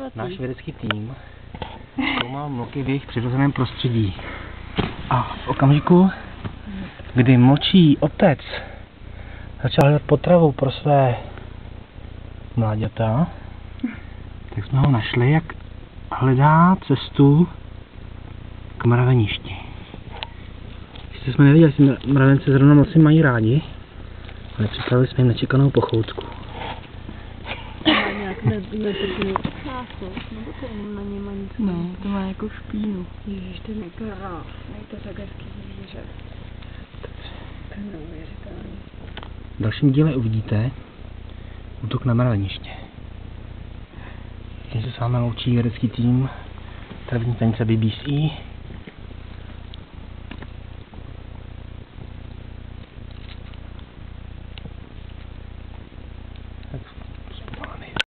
svatý. Náš vědecký tým zkoumal mloky v jejich přirozeném prostředí. A v okamžiku, kdy močí otec začal hledat potravu pro své mláďata, tak jsme ho našli, jak hledá cestu k mraveništi. Ještě jsme nevěděli, jestli mravence zrovna moc mají rádi, ale připravili jsme jim nečekanou pochoutku nějak ne, ne, ne, ne, ne, ne, ne, Ne, to má jako špínu. Ježiš, ten je to ráv, je to tak hezký zvíře. To je neuvěřitelné. V dalším díle uvidíte útok na mraveniště. Tím se s vámi loučí vědecký tým travní stanice BBC. Tak